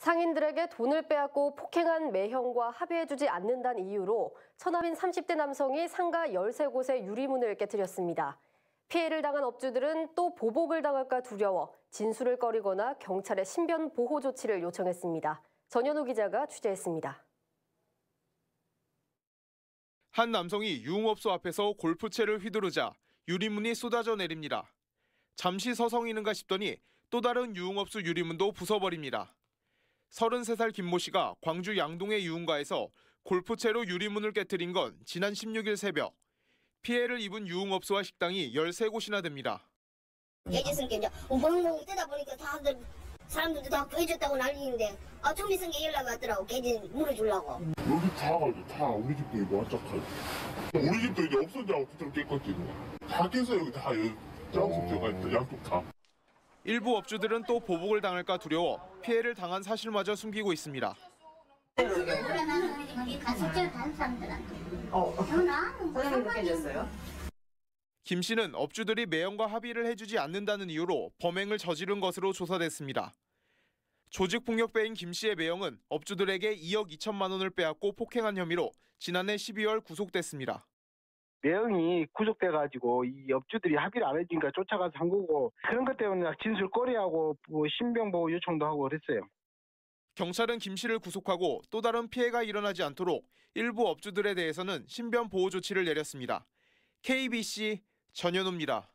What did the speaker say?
상인들에게 돈을 빼앗고 폭행한 매형과 합의해주지 않는다는 이유로 천합인 30대 남성이 상가 13곳의 유리문을 깨뜨렸습니다. 피해를 당한 업주들은 또 보복을 당할까 두려워 진술을 꺼리거나 경찰에 신변 보호 조치를 요청했습니다. 전현우 기자가 취재했습니다. 한 남성이 유흥업소 앞에서 골프채를 휘두르자 유리문이 쏟아져 내립니다. 잠시 서성이는가 싶더니 또 다른 유흥업소 유리문도 부숴버립니다. 33살 김모 씨가 광주 양동의 유흥가에서 골프채로 유리문을 깨뜨린 건 지난 16일 새벽. 피해를 입은 유흥업소와 식당이 13곳이나 됩니다. 예지스럽게 이제 엉엉엉 뜨다 보니까 다들 사람들도 다 구해줬다고 난리인데 아 좀 있은 게 연락 왔더라고 걔지 물어주려고 여기 다 가죠. 다 우리 집도 이거 완짝하죠. 우리 집도 이제 없어지라고 두드러 깼거든요. 다 깨서 여기 다 여기 짱수 들어가 있다. 양쪽 다. 일부 업주들은 또 보복을 당할까 두려워 피해를 당한 사실마저 숨기고 있습니다. 김 씨는 업주들이 매형과 합의를 해주지 않는다는 이유로 범행을 저지른 것으로 조사됐습니다. 조직폭력배인 김 씨의 매형은 업주들에게 2억 2천만 원을 빼앗고 폭행한 혐의로 지난해 12월 구속됐습니다. 내용이 구속돼 가지고 이 업주들이 합의를 안 해주니까 쫓아가서 한 거고 그런 것 때문에 진술 꺼리하고 뭐 신병보호 요청도 하고 그랬어요. 경찰은 김 씨를 구속하고 또 다른 피해가 일어나지 않도록 일부 업주들에 대해서는 신변 보호 조치를 내렸습니다. KBC 전현우입니다.